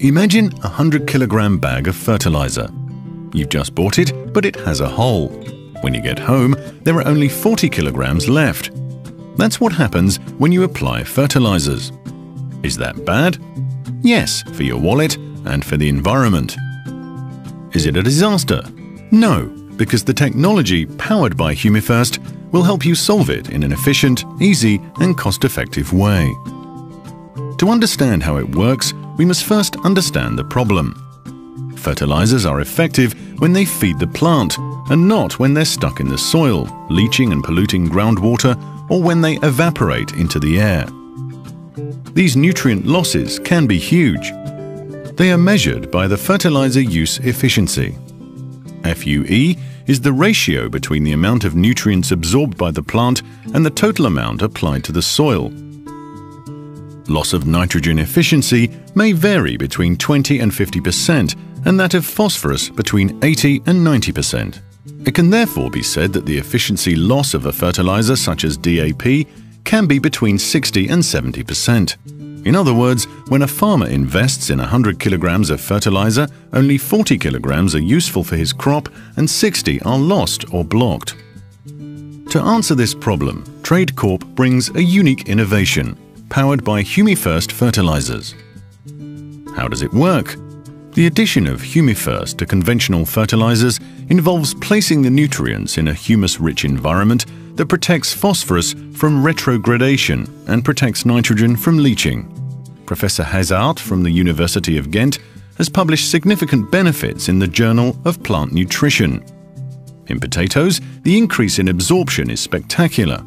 Imagine a 100 kilogram bag of fertilizer. You've just bought it, but it has a hole. When you get home, there are only 40 kilograms left. That's what happens when you apply fertilizers. Is that bad? Yes, for your wallet and for the environment. Is it a disaster? No, because the technology powered by HumiFirst will help you solve it in an efficient, easy and cost-effective way. To understand how it works, we must first understand the problem. Fertilizers are effective when they feed the plant and not when they're stuck in the soil, leaching and polluting groundwater, or when they evaporate into the air. These nutrient losses can be huge. They are measured by the fertilizer use efficiency. FUE is the ratio between the amount of nutrients absorbed by the plant and the total amount applied to the soil, Loss of nitrogen efficiency may vary between 20 and 50%, and that of phosphorus between 80 and 90%. It can therefore be said that the efficiency loss of a fertilizer such as DAP can be between 60 and 70%. In other words, when a farmer invests in 100 kilograms of fertilizer, only 40 kilograms are useful for his crop and 60 are lost or blocked. To answer this problem, TradeCorp brings a unique innovation powered by HumiFirst fertilizers. How does it work? The addition of HumiFirst to conventional fertilizers involves placing the nutrients in a humus-rich environment that protects phosphorus from retrogradation and protects nitrogen from leaching. Professor Hazard from the University of Ghent has published significant benefits in the Journal of Plant Nutrition. In potatoes, the increase in absorption is spectacular.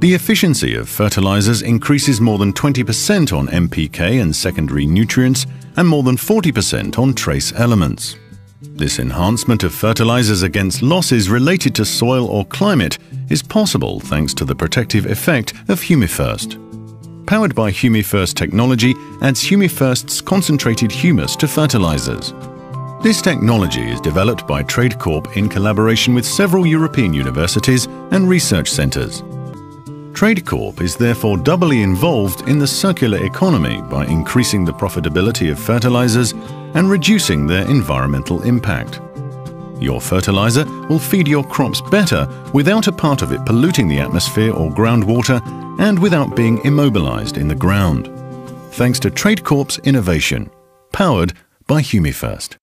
The efficiency of fertilizers increases more than 20% on NPK and secondary nutrients and more than 40% on trace elements. This enhancement of fertilizers against losses related to soil or climate is possible thanks to the protective effect of HumiFirst. Powered by HumiFirst technology adds HumiFirst's concentrated humus to fertilizers. This technology is developed by TradeCorp in collaboration with several European universities and research centers. TradeCorp is therefore doubly involved in the circular economy by increasing the profitability of fertilizers and reducing their environmental impact. Your fertilizer will feed your crops better without a part of it polluting the atmosphere or groundwater and without being immobilized in the ground. Thanks to TradeCorp's innovation, powered by HumiFirst.